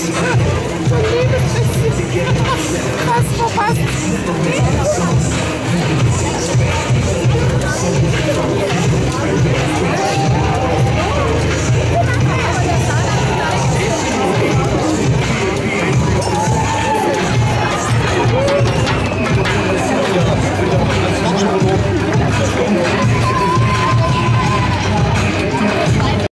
Yes!